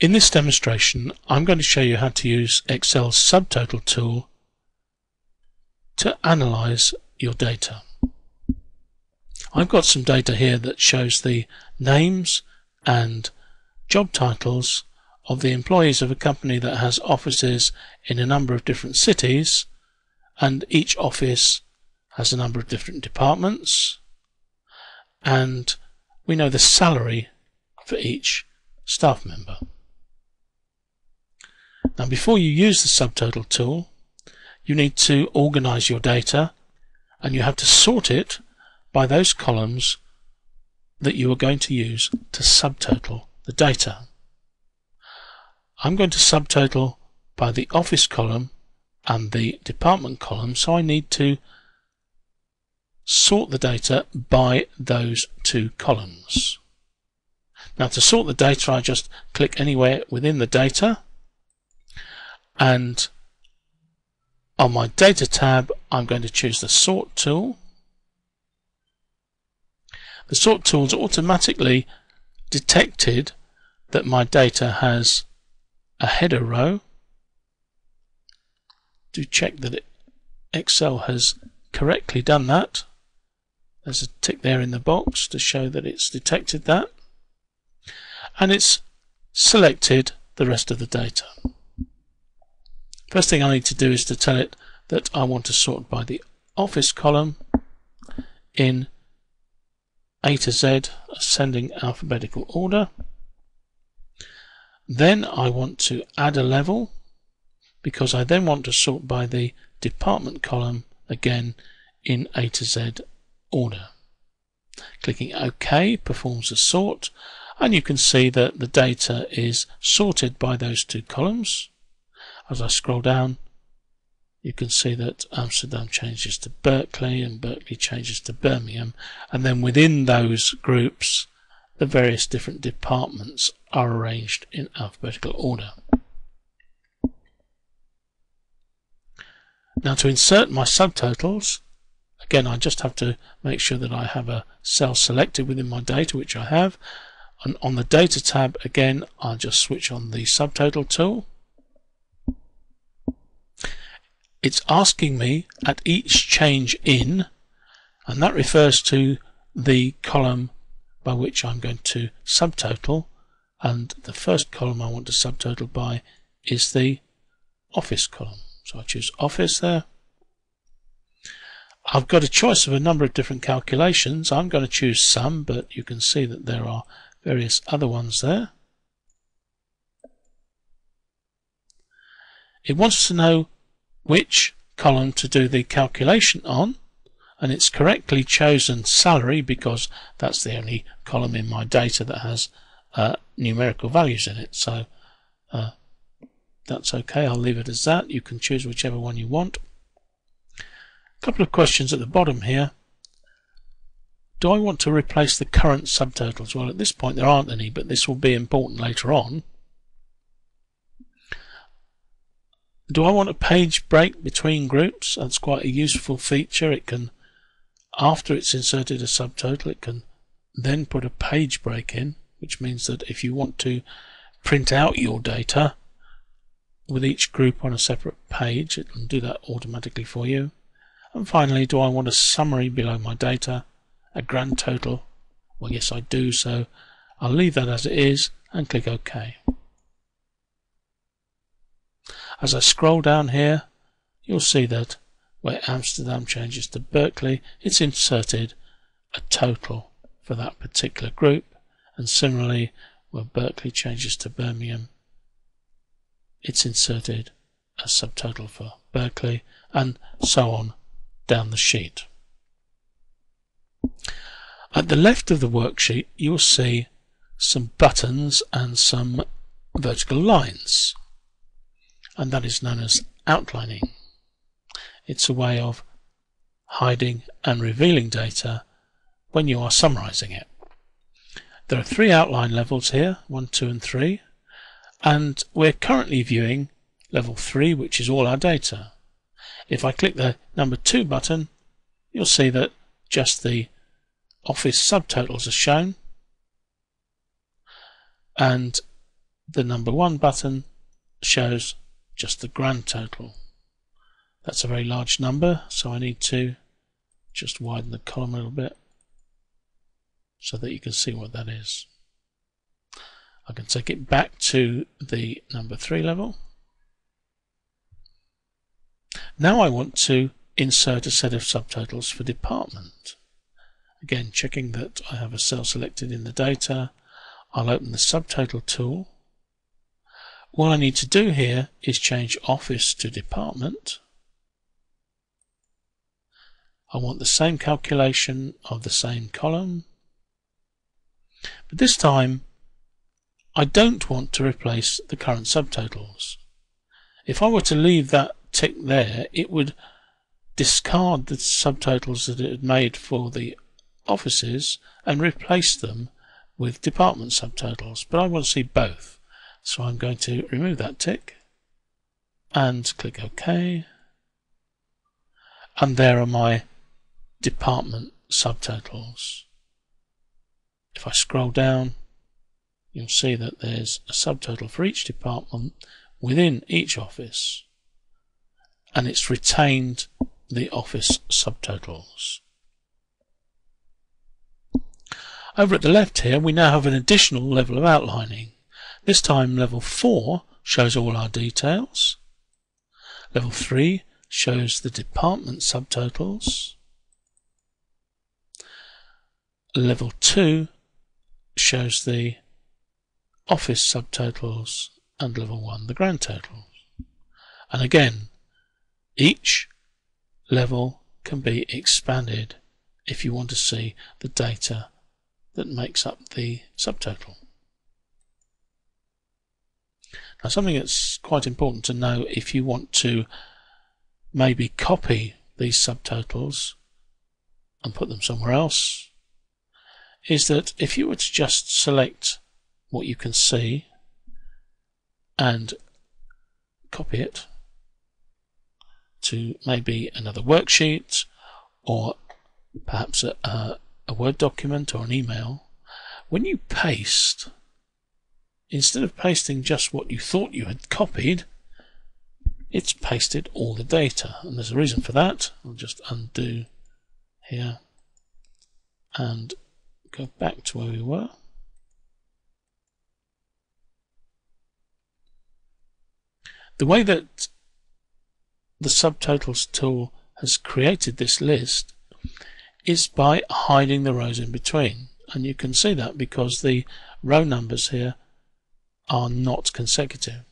In this demonstration, I'm going to show you how to use Excel's subtotal tool to analyze your data. I've got some data here that shows the names and job titles of the employees of a company that has offices in a number of different cities and each office has a number of different departments and we know the salary for each staff member. Now before you use the subtotal tool you need to organize your data and you have to sort it by those columns that you are going to use to subtotal the data. I'm going to subtotal by the office column and the department column so I need to sort the data by those two columns. Now to sort the data I just click anywhere within the data and on my data tab I'm going to choose the sort tool. The sort tool's automatically detected that my data has a header row. Do check that Excel has correctly done that. There's a tick there in the box to show that it's detected that. And it's selected the rest of the data. First thing I need to do is to tell it that I want to sort by the office column in A to Z ascending alphabetical order. Then I want to add a level because I then want to sort by the department column again in A to Z order. Clicking OK performs a sort and you can see that the data is sorted by those two columns. As I scroll down, you can see that Amsterdam changes to Berkeley and Berkeley changes to Birmingham. And then within those groups, the various different departments are arranged in alphabetical order. Now to insert my subtotals, again I just have to make sure that I have a cell selected within my data, which I have. And on the data tab again, I'll just switch on the subtotal tool it's asking me at each change in, and that refers to the column by which I'm going to subtotal, and the first column I want to subtotal by is the office column. So I choose office there. I've got a choice of a number of different calculations. I'm going to choose sum, but you can see that there are various other ones there. It wants to know which column to do the calculation on and it's correctly chosen salary because that's the only column in my data that has uh, numerical values in it. So uh, that's okay. I'll leave it as that. You can choose whichever one you want. A couple of questions at the bottom here. Do I want to replace the current subtotals? Well at this point there aren't any but this will be important later on do I want a page break between groups? That's quite a useful feature. It can, after it's inserted a subtotal, it can then put a page break in, which means that if you want to print out your data with each group on a separate page, it can do that automatically for you. And finally, do I want a summary below my data, a grand total? Well, yes, I do, so I'll leave that as it is and click OK. As I scroll down here, you'll see that where Amsterdam changes to Berkeley, it's inserted a total for that particular group. And similarly, where Berkeley changes to Birmingham, it's inserted a subtotal for Berkeley, and so on down the sheet. At the left of the worksheet, you'll see some buttons and some vertical lines and that is known as outlining. It's a way of hiding and revealing data when you are summarizing it. There are three outline levels here, 1, 2 and 3, and we're currently viewing level 3 which is all our data. If I click the number 2 button you'll see that just the office subtotals are shown and the number one button shows just the grand total. That's a very large number, so I need to just widen the column a little bit so that you can see what that is. I can take it back to the number three level. Now I want to insert a set of subtotals for department. Again, checking that I have a cell selected in the data, I'll open the subtotal tool. What I need to do here is change office to department. I want the same calculation of the same column. But this time, I don't want to replace the current subtotals. If I were to leave that tick there, it would discard the subtotals that it had made for the offices and replace them with department subtotals. But I want to see both. So I'm going to remove that tick and click OK. And there are my department subtotals. If I scroll down, you'll see that there's a subtotal for each department within each office and it's retained the office subtotals. Over at the left here we now have an additional level of outlining. This time level 4 shows all our details. Level 3 shows the department subtotals. Level 2 shows the office subtotals and level 1 the grand totals. And again, each level can be expanded if you want to see the data that makes up the subtotal. Now something that's quite important to know if you want to maybe copy these subtotals and put them somewhere else is that if you were to just select what you can see and copy it to maybe another worksheet or perhaps a, a, a Word document or an email, when you paste, instead of pasting just what you thought you had copied, it's pasted all the data. And there's a reason for that. I'll just undo here and go back to where we were. The way that the subtotals tool has created this list is by hiding the rows in between. And you can see that because the row numbers here are not consecutive.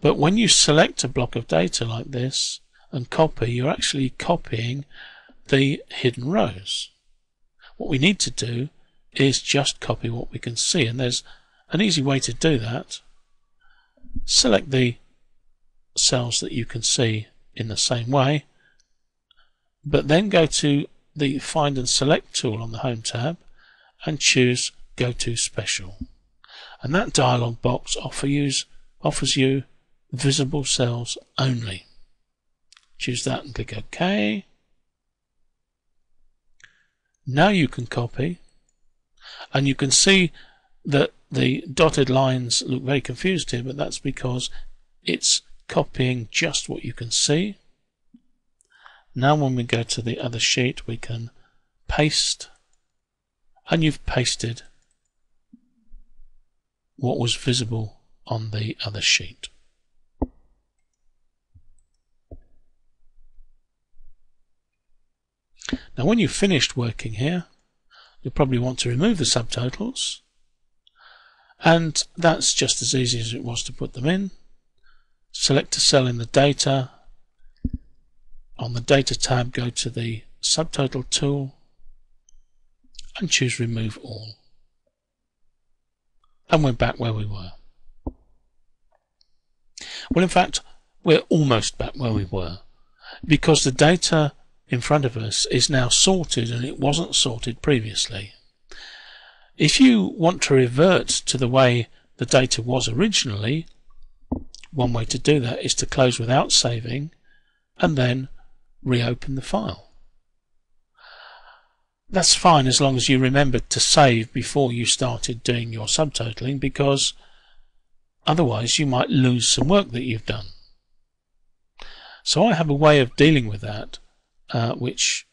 But when you select a block of data like this and copy, you're actually copying the hidden rows. What we need to do is just copy what we can see. And there's an easy way to do that. Select the cells that you can see in the same way, but then go to the Find and Select tool on the Home tab and choose Go to Special. And that dialog box offer offers you visible cells only. Choose that and click OK. Now you can copy and you can see that the dotted lines look very confused here, but that's because it's copying just what you can see. Now when we go to the other sheet, we can paste, and you've pasted what was visible on the other sheet. Now when you've finished working here, you'll probably want to remove the subtotals and that's just as easy as it was to put them in. Select a cell in the data. On the Data tab, go to the Subtotal tool and choose Remove All. And we're back where we were. Well, in fact, we're almost back where we were because the data in front of us is now sorted and it wasn't sorted previously. If you want to revert to the way the data was originally, one way to do that is to close without saving and then reopen the file. That's fine as long as you remembered to save before you started doing your subtotaling because otherwise you might lose some work that you've done. So I have a way of dealing with that uh, which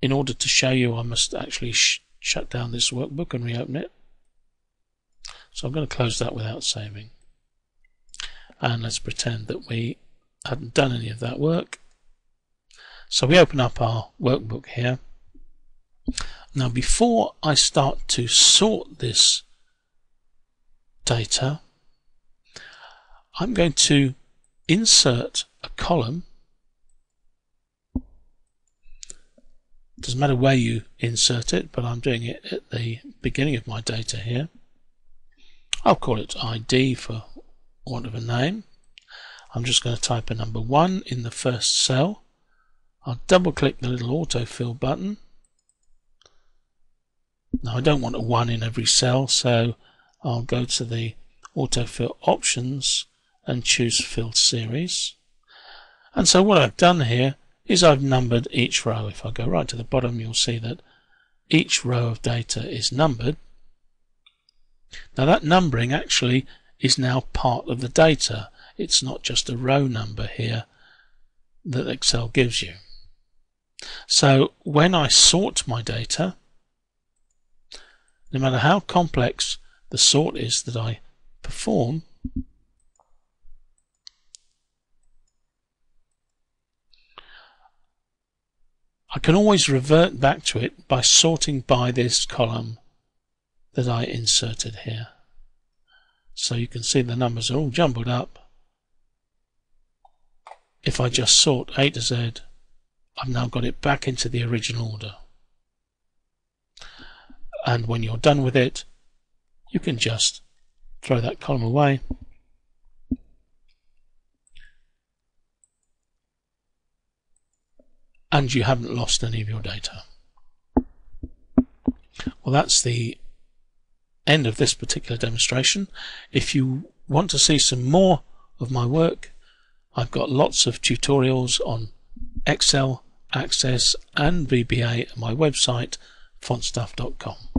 in order to show you I must actually sh shut down this workbook and reopen it. So I'm going to close that without saving. And let's pretend that we hadn't done any of that work. So we open up our workbook here. Now before I start to sort this data, I'm going to insert a column. Doesn't matter where you insert it, but I'm doing it at the beginning of my data here. I'll call it ID for want of a name. I'm just going to type a number 1 in the first cell. I'll double click the little autofill button. Now I don't want a 1 in every cell so I'll go to the autofill options and choose fill series. And so what I've done here is I've numbered each row. If I go right to the bottom you'll see that each row of data is numbered. Now that numbering actually is now part of the data. It's not just a row number here that Excel gives you. So when I sort my data, no matter how complex the sort is that I perform, I can always revert back to it by sorting by this column that I inserted here. So you can see the numbers are all jumbled up. If I just sort A to Z, I've now got it back into the original order. And when you're done with it, you can just throw that column away and you haven't lost any of your data. Well, that's the end of this particular demonstration. If you want to see some more of my work, I've got lots of tutorials on Excel, Access and VBA at my website fontstuff.com.